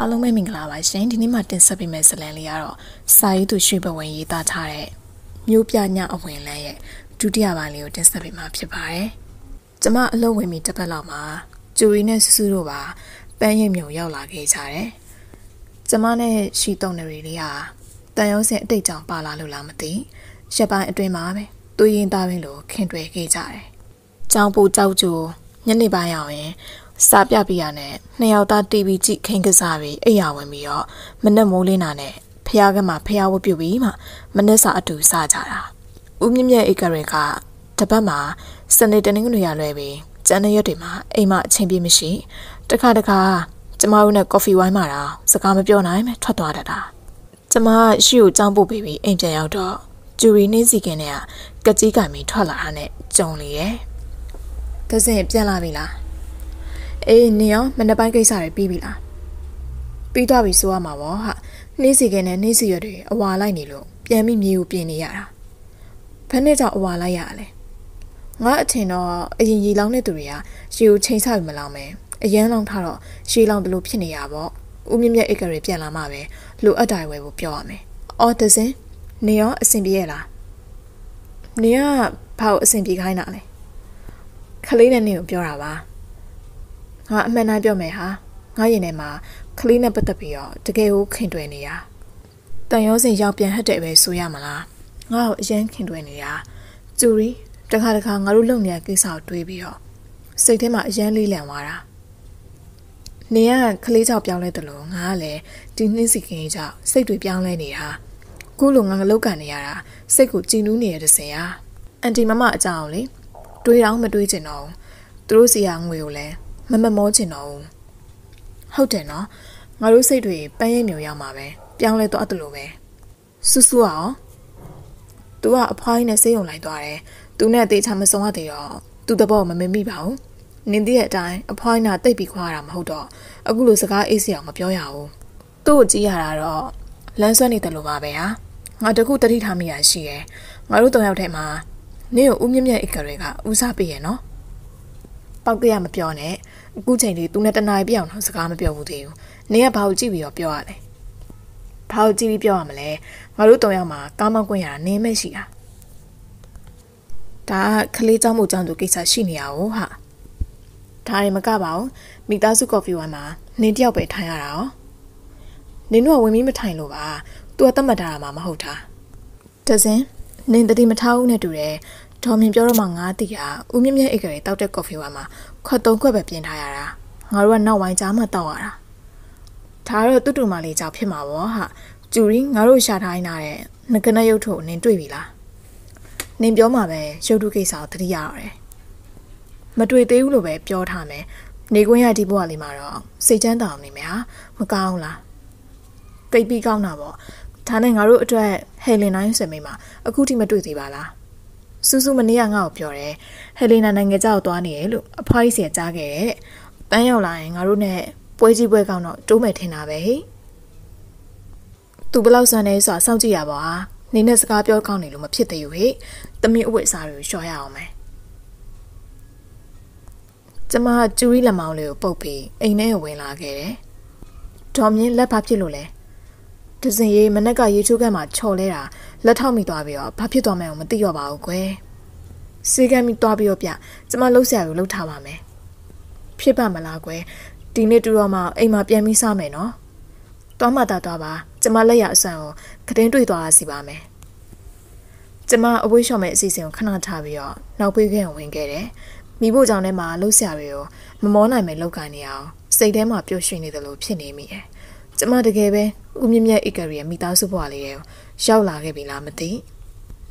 အားလုံးပဲမင်္ဂလာပါရှင်ဒီနေ့မှတင်ဆက်ပေးမယ့်ဇာတ်လမ်းလေးကတော့စာရေးသူရွှေဘဝင်ရေးသားထားတဲ့မြို့ပြညအဝင်လန်းရဲ့ဒုတိယပိုင်းလေးကိုတင်ဆက်ပေးမှာဖြစ်ပါတယ်ကျမအလုပ်ဝင်ပြီးတစ်ပတ်လောက်မှာကျူရီနဲ့ဆူဆူတို့ပါပန်းရိပ်မြုံရောက်လာခဲ့ကြတယ်ကျမနဲ့ရှီတုံနရီလေးဟာတန်ရုံးစင်အတိတ်ကြောင့်ပါလာလို့လားမသိရက်ပိုင်းအတွင်းမှာပဲသူရင်သားပင်လိုခင်တွေ့ခဲ့ကြတယ်ကြောင်ပူကြောက်ကြိုညနေပိုင်းရောက်ရင် စားပြပြရနဲ့နှစ်ယောက်သား TV ကြည့်ခင်းကစားပြီးအိယာဝင်ပြီးတော့မနက်မိုးလင်းတာနဲ့ဖះကမှဖះဝတ်ပြုတ်ပြီးမှမနက်စာအတူစားကြတာဦးမြင့်မြတ်အိတ်ကရေကတပတ်မှာစနေတနင်္ဂနွေရလွဲပြီးကျန်တဲ့ရက်တွေမှာအိမ်မှာအချင်းပြမရှိတခါတခါကျမတို့နဲ့ကော်ဖီဝိုင်းမှာတော့စကားမပြောနိုင်မဲ့ထွက်သွားတတ်တာကျမရှီကိုကြောင်းပို့ပြီးအိမ်ပြန်ရောက်တော့ဂျူရီနှင်းစီကင်းနဲ့ကကြီးကံပြီးထွက်လာတာနဲ့ကြုံလေရဲ့။ဒါစင်ပြန်လာပြီလား။ အေးနေအောင်မနေ့ပိုင်းကိစ္စတွေပြီးပြီလား။ပြီးသွားပြီဆိုရမှာပေါ့ဟာ။နှင်းစီကင်းနဲ့နှင်းစီရွက်တွေအဝါလိုက်နေလို့ပြန်ပြီးမြေကိုပြင်နေရတာ။ဘယ်နဲ့ကြောင့်အဝါလိုက်ရလဲ။ငါအထင်တော့အရင်ရီလောင်းတဲ့သူတွေကရေကိုချိန်ဆပြီးမလောင်းမယ်။အရန်လောင်းထားတော့ရှေးလောင်းတလို့ဖြစ်နေရပေါ့။ဦးမြင့်မြတ်အိတ်ကတွေပြန်လာမှပဲလိုအပ်တာဝယ်ဖို့ပြောရမယ်။အော်ဒဇင်နေရောအဆင်ပြေရလား။နေကဘာလို့အဆင်ပြေခိုင်းတာလဲ။ခလေးနဲ့နေကိုပြောတာပါ။ ငါအမှန်တိုင်းပြောမယ်ဟာ။ငါရင်ထဲမှာခလေးနဲ့ပတ်သက်ပြီးတော့တကယ်ကိုခင်တွယ်နေရ။တန်ရောစင်ရောက်ပြန်ဟတ်တဲ့ပဲဆိုရမလား။ငါ့ကိုအရင်ခင်တွယ်နေရ။ကျူရီတခါတခါငါတို့လုံနေတဲ့ကိစ္စကိုတွေးပြီးတော့စိတ်ထဲမှာအယမ်းလေးလံသွားတာ။နေကခလေးကြောက်ပြောင်းလဲတယ်လို့ငါကလည်းဒီနှင်းစီကင်းကြောက်စိတ်တွေပြောင်းလဲနေတာ။ခုလိုငါငလုတ်ကန်နေရတာစိတ်ကိုကြည်နူးနေရတဲ့စင်ဟာအန်တီမမအကြောင်းလေတွေးတော့မတွေးချင်တော့သူတို့စီကငွေကိုလည်း မမမောချင်တော့ဟုတ်တယ်နော်ငါတို့စိတ်တွေပန်းရိပ်မျိုးရောက်မှာပဲပြောင်းလဲတော့အဲ့လိုပဲဆူဆူအောင်သူကအဖွားကြီးနဲ့ဆေးရုံလိုက်သွားတယ်သူနဲ့အသေးချာမစုံရသေးတော့သူတဘောမမမိပါဘူးနင်းတဲ့အတိုင်းအဖွားကြီးကတိတ်ပြီးခွာရတာမဟုတ်တော့အခုလိုစကားအေးစီအောင်မပြောရဘူးသူ့ကိုကြည့်ရတာတော့လမ်းဆွဲနေတယ်လို့ပါပဲဟာငါတခုတတိထားမိရရှိရယ်ငါတို့တောင်ရောက်ထဲမှာနင့်ကိုဦးမြင့်မြတ်အိတ်ကတွေကဦးစားပေးရနော်ပောက်ကရမပြောနဲ့ အခုချိန်လေးသူနဲ့တနားပြအောင်တော့စကားမပြောဘူးသေးဘူးနင်ကဘာကိုကြည့်ပြီးတော့ပြောရလဲဘာကိုကြည့်ပြီးပြောရမလဲငါတို့တောင်ရောက်မှာကားမောင်းခွင့်ရတာနင်းမဲ့ရှိတာဒါကလေးเจ้าမှုเจ้าသူကိစ္စရှိနေရအောင်ဟာဒါရင်မကပါဘူးမိသားစုကော်ဖီဝိုင်းမှာနင်းတယောက်ပဲထိုင်ရတာရောနင်တို့ကဝင်ပြီးမထိုင်လို့ပါသူကတတ်မှတ်ထားတာမှမဟုတ်တာတစင်နင်တတိမထားဘူးနဲ့တူတယ် ဒေါ်မြင်ပြောတော့မှငါတီးရဦးမြင့်မြတ်အိတ်ကလေးတောက်တဲ့ကော်ဖီဝါမှာခွက်သုံးခွက်ပဲပြင်ထားရတာငါတို့ကနောက်ဝိုင်းကြားမှတောက်ရတာဒါတော့တူတူမလေးကြောင့်ဖြစ်မှာပေါ့ဟာကျူရီငါတို့ရှာထားနေတာတဲ့ငကနရုပ်ထုနင်တွေ့ပြီလားနင်ပြောမှာပဲရုပ်ထုကိစ္စကိုသတိရရတယ်မတွေ့သေးဘူးလို့ပဲပြောထားမယ်နေခွင့်ရဒီဘဝလေးမှာတော့စိတ်ချမ်းသာအောင်နေမယ်ဟာမကောင်းလားတိတ်ပြီးကောင်းတာပေါ့ဒါနဲ့ငါတို့အတွက်ဟယ်လင်နိုင်ဆွေမိမှာအခုထိမတွေ့သေးပါလား စူးစူးမနေ့ကငါ့ကိုပြောတယ်ဟယ်လီနာနိုင်ငံကြောက်သွားနေတယ်လို့အဖွားကြီးစီကကြားခဲ့တယ်တဲ့ပန်းရောက်လာရင်ငါတို့နဲ့ပွဲကြီးပွဲကောင်းတော့တိုးမယ်ထင်တာပဲဟိသူဘလောက်စွမ်းနေဆိုတာစောင့်ကြည့်ရပါနေနဲ့စကားပြောကောင်းနေလို့မဖြစ်သေးဘူးဟိတမင်အဝတ်အစားတွေကိုရှော့ရအောင်မယ်ကျမကျူရီလက်မောင်းလေးကိုပုတ်ပြီးအိမ်ထဲဝင်လာခဲ့တယ်ဒေါ်မြင့်လက်ဖဖြစ်လို့လဲ ဒဇင်ရေးမနက်ကရေချိုးကတ်မှာချော်လဲတာလက်ထောက်မိသွားပြီးတော့ဘာဖြစ်သွားမှန်းမသိတော့ပါဘူးကွယ်စေကမ်းမိသွားပြီးတော့ပြကျမလှုပ်ရှားကိုလှုပ်ထားပါမယ်ဖြစ်ပါမလားကွယ်ဒီနေ့တူတော့မှအိမ်မှာပြန်ပြီးစားမယ်နော်သွားမှတာသွားပါကျမလက်ရအဆန်ကိုခတင်းတွေ့သွားစီပါမယ်ကျမအဝေးလျှော့မဲ့အစီအစဉ်ကိုခဏထားပြီးတော့နောက်ပေးခဲ့ဝင်ခဲ့တယ်မိဖို့ကြောင့်ထဲမှာလှုပ်ရှားတွေကိုမမောနိုင်မဲ့လောက်ကန်နေအောင်စိတ်ထဲမှာပျော်ရွှင်နေတယ်လို့ဖြစ်နေမိတယ် ကျမတကယ်ပဲဦးမြင့်မြတ်ဧကရီရဲ့မိသားစုဘဝလေးရဲ့ရောက်လာခဲ့ပြီလားမသိ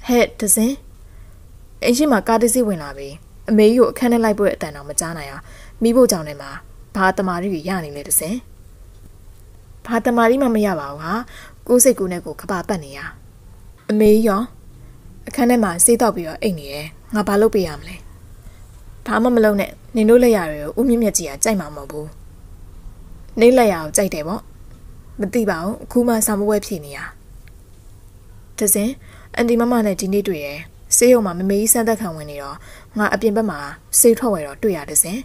ဟဲ့တစင်အင်းရှိမှာကားတစ်စီးဝင်လာပြီအမေကြီးကိုအခန်းထဲလိုက်ပို့တဲ့အတန်တော့မကြားနိုင်အောင်မိဖို့ကြောင့်လည်းမှာဘာတမာရီကြီးရနေလဲတစင်ဘာတမာရီမှမရပါဘူးဟာကိုယ်စိတ်ကိုယ်နဲ့ကိုခပါပတ်နေရအမေကြီးရောအခန်းထဲမှာစေးတော့ပြီးတော့အိတ်နေတယ်ငါဘာလုပ်ပေးရမလဲဘာမှမလုပ်နဲ့နင်တို့လက်ရတွေကိုဦးမြင့်မြတ်ကြီးကကြိုက်မှာမဟုတ်ဘူးနေလက်ရကိုကြိုက်တယ်ပေါ့ မသိပါဘူးအခုမှစာမပွဲဖြေနေရတစင်အန်တီမမနဲ့ဒီနေ့တွေ့ရယ်ဆေးရုံမှာမမေကြီးစမ်းသက်ခံဝင်နေတော့ငါအပြင်ဘက်မှာဆေးထွက်ဝယ်တော့တွေ့ရတစင်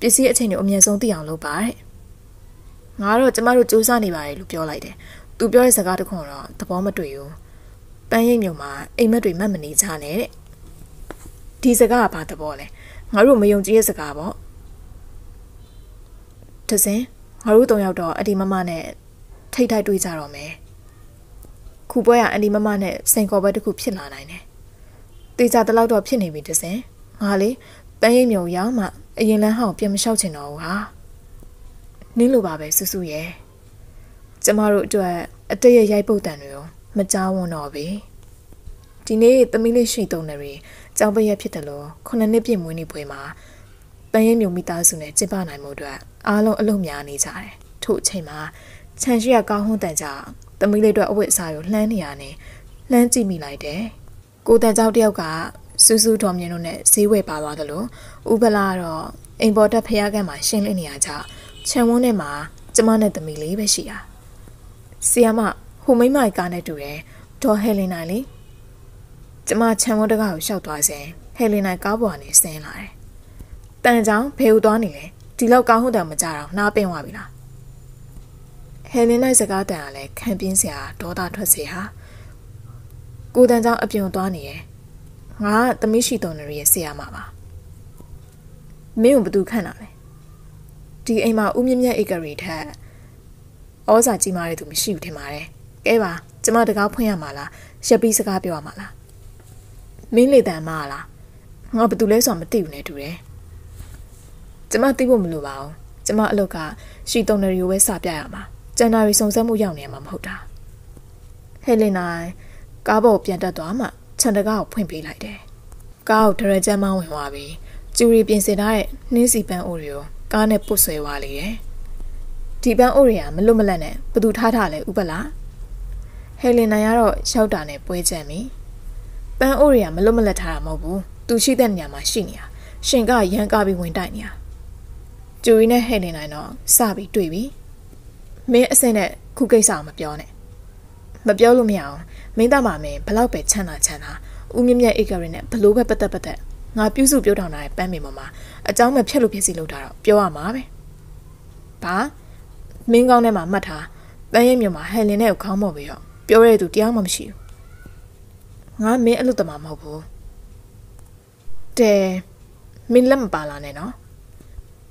ပစ္စည်းအချိန်ကိုအမြဲဆုံးသိအောင်လုပ်ပါတဲ့ငငါတော့ကျမတို့စူးစမ်းနေပါတယ်လို့ပြောလိုက်တယ်သူပြောတဲ့စကားတခုတော့သဘောမတွေ့ဘူးပန်းရိပ်မြုံမှာအိမ်မက်တွေမှတ်မနေကြနဲ့တဲ့ဒီစကားကဘာသဘောလဲငါတို့မယုံကြည်ရဲ့စကားပေါ့တစင် ငါတို့တုံရောက်တော့အဒီမမနဲ့ထိတ်ထိုက်တွေ့ကြတော့မယ်ခုပွဲကအဒီမမနဲ့စိန်ခေါ်ပွဲတစ်ခုဖြစ်လာနိုင်တယ်တေချာတလောက်တော့ဖြစ်နေပြီတစင်ငါလေပန်းရိပ်မြုံရောက်မှအရင်လမ်းဟောင်းပြန်မလျှောက်ချင်တော့ဘူးဟာနင်းလိုပါပဲဆူဆူရဲ့ကျမတို့အတွက်အတရရိုက်ပုတ်တန်တွေရောမကြောက်ဝန်းတော့ပြီဒီနေ့သမီးလေးရှိတုံးနေရီကြောင်ပရက်ဖြစ်တယ်လို့ခုနှစ်နှစ်ပြည့်မွေးနေ့ပွဲမှာ ပန်းရင်မြုံမိသားစုနဲ့ကျင်းပနိုင်မှုအတွက်အားလုံးအလုပ်များနေကြတယ်ထို့အချိန်မှာခြံရှိရကောင်းဟုံးတန်ကြောင့်သမီးလေးတို့အဝတ်အစားကိုလှမ်းနေရနေလှမ်းကြည့်မိလိုက်တယ်ကိုတန်ကြောက်တယောက်ကစူးစူးတော်မြင်တို့နဲ့ဈေးဝယ်ပါသွားတယ်လို့ဥပလာကတော့အိမ်ပေါ်တက်ဖျားကန်းမှာရှင်းလင်းနေရကြခြံဝန်းထဲမှာကျမနဲ့သမီးလေးပဲရှိတာဆီယာမဟိုမိမကားနဲ့တူတယ်ဒေါ်ဟဲလင်နိုင်လေကျမခြံဝန်းတကားကိုရှောက်သွားစဉ်ဟဲလင်နိုင်ကားပေါ်ကနေဆင်းလာတယ် တန်ချောင်းဖေဦးသွားနေလေဒီလောက်ကောင်းဟုတ်တယ်မကြတော့နားပင်သွားပြီလားဟဲလင်နိုင်စကားတန်ကလည်းခံပြင်းစရာဒေါသထွက်စေဟာကိုတန်ချောင်းအပြုံသွားနေရဲ့ငါကသမီးရှိတော်နေရဲ့ဆရာမပါမင်းကိုဘသူခန့်တာလဲဒီအိမ်မှာဦးမြင့်မြတ်ဧကရီထက်ဩဇာကြီးမားတဲ့သူမရှိဘူးထင်ပါတယ်။ကဲပါကျမတကားဖွင့်ရမှာလားရက်ပြီးစကားပြောရမှာလားမင်းလေတန်မလားငါဘာတူလဲဆိုတာမသိဘူးနဲ့တူတယ်။ ကျမသိဖို့မလိုပါဘူး။ကျမအလုပ်ကရှီတုံနရီကိုပဲစပြရမှာ။ကျန်တာတွေစုံစမ်းမှုရောက်နေမှာမဟုတ်တာ။ဟဲလင်နိုင်ကားပေါ်ပြန်တက်သွားမှခြံတကားကိုဖွင့်ပေးလိုက်တယ်။ကားကိုဒရကြမ်းမဝင်သွားပြီးကျူရီပြင်ဆင်ထားတဲ့နှင်းစီပန်းအိုတွေကိုကားနဲ့ပုတ်ဆွဲသွားလေတယ်။ဒီပန်းအိုတွေကမလွတ်မလပ်နဲ့ဘသူထားထားလဲဥပလား။ဟဲလင်နိုင်ကတော့ရှောက်တာနဲ့ပွဲကြံပြီ။ပန်းအိုတွေကမလွတ်မလပ်ထားတာမဟုတ်ဘူး။သူရှိတဲ့နေရာမှာရှိနေတာ။ရှင်ကရန်ကားပြီးဝင်တိုက်နေတာ။ ကျူရီနဲ့ဟဲလင်နိုင်တော့စပြီးတွေ့ပြီ။မင်းအစင်းနဲ့ခုကိစ္စအောင်မပြောနဲ့။မပြောလို့မရအောင်မင်းသားမမင်းဘလောက်ပဲချမ်းသာချမ်းသာဦးမြင့်မြတ်ဧကရင်နဲ့ဘလို့ပဲပတ်သက်ပတ်သက်ငါပြုစုပြောထောင်ထားတဲ့ပန်းမင်ပေါ်မှာအเจ้าမဲ့ဖြက်လို့ဖြစ်စီလို့တာတော့ပြောရမှာပဲ။ဘာမင်းကောင်းထဲမှာမှတ်ထားပန်းရဲ့မြို့မှာဟန်လင်နဲ့ကိုခေါင်းမော်ပြီးတော့ပြောရတဲ့သူတရားမှမရှိဘူး။ငါမင်းအလုပ်တမမဟုတ်ဘူး။တဲမင်းလက်မပါလာနဲ့နော်။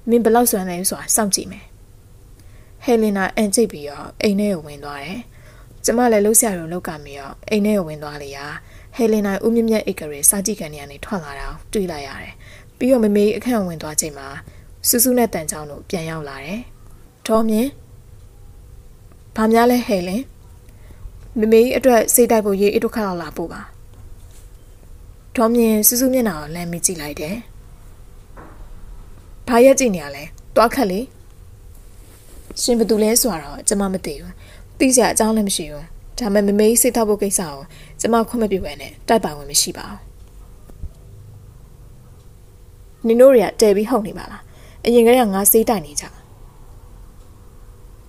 မင်းဘလောက်ဆွမ်းလဲဆိုတာစောင့်ကြည့်မယ်။ဟယ်လင်နာအန်ကျိတ်ပြီးတော့အိမ်ထဲကိုဝင်သွားတယ်။ကျမလည်းလှုပ်ရှားရုံလောက်ကမီတော့အိမ်ထဲကိုဝင်သွားလေရာဟယ်လင်နာဦးမြင့်မြတ်ဧကရေစာကြည့်ကန်နေရနေထွက်လာတာတွေ့လိုက်ရတယ်။ပြီးတော့မမေအခန့်ဝင်သွားချိန်မှာစူးစူးနဲ့တန်ချောင်းတို့ပြန်ရောက်လာတယ်။ဒေါ်မြင့်ဘာများလဲဟယ်လင်မမေအတွက်စိတ်တိုက်ဖို့ရေးအတုခါလောက်လာပို့ပါ။ဒေါ်မြင့်စူးစူးမျက်နှာကိုလမ်းမိကြည့်လိုက်တယ်။ ဘာရက်ကြည့်နေရလဲ။တွားခတ်လေ။ရှင်ဘသူလဲဆိုတော့ကျွန်မမသိဘူး။သိစရာအကြောင်းလည်းမရှိဘူး။ဒါပေမဲ့မမေစိတ်ထောက်ဖို့ကိစ္စကိုကျမခွင့်မပြုဘဲနဲ့တိုက်ပိုင်ဝင်မရှိပါဘူးနင်တို့တွေကတဲပြီးဟုတ်နေပါလားအရင်ကတည်းကငါစေးတိုင်နေကြ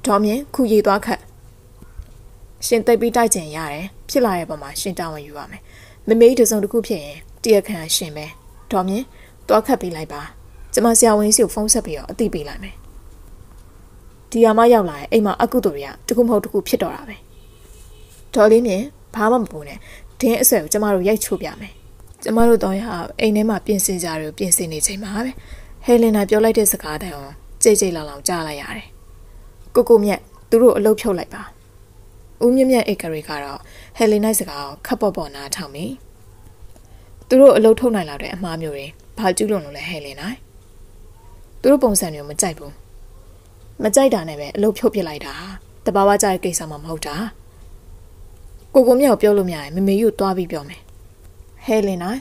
ဒေါ်မြင်ခုရေသွားခတ်ရှင်တိတ်ပြီးတိုက်ကျင်ရတယ်ဖြစ်လာတဲ့ပုံမှာရှင်တာဝန်ယူရမယ်မမေးတစုံတစ်ခုဖြစ်ရင်တရခန့်ရှင်ပဲဒေါ်မြင်သွားခတ်ပေးလိုက်ပါ ကျမဆရာဝန်စီကိုဖုန်းဆက်ပြီးတော့အသိပေးလိုက်မယ်ဒီယာမရောက်လာရင်အိမ်မှာအကုသိုလ်တွေကတခုမဟုတ်တခုဖြစ်တော့တာပဲဒေါ်လေးမြင်ဘာမှမပူနဲ့ဒင်းအဆွဲကိုကျမတို့ရိုက်ချိုးပြမယ်ကျမတို့တော့ရအိမ်ထဲမှာပြင်ဆင်ကြတယ်ပြင်ဆင်နေချိန်မှာပဲဟဲလင်နာပြောလိုက်တဲ့စကားတန်အောင်ကြိတ်ကြိတ်လောင်လောင်ကြားလိုက်ရတယ်ကိုကိုမြက်သူတို့အလုတ်ဖြုတ်လိုက်ပါဦးမြင့်မြတ်ဧကရီကတော့ဟယ်လီနိုက်စကားကိုခပ်ပေါ်ပေါ်နားထောင်ပြီသူတို့အလုတ်ထုတ်နိုင်လာတဲ့အမှားမျိုးတွေဘာကျူးလွန်လို့လဲဟယ်လီနိုက် သူတို့ပုံစံမျိုးမကြိုက်ဘူးမကြိုက်တာနဲ့ပဲအလုတ်ဖြုတ်ပစ်လိုက်တာတဘာဝကြတဲ့ကိစ္စမှမဟုတ်တာကိုကိုမြောက်ပြောလို့မရရင်မမေယူသွားပြီးပြောမယ်ဟဲလင်နိုင်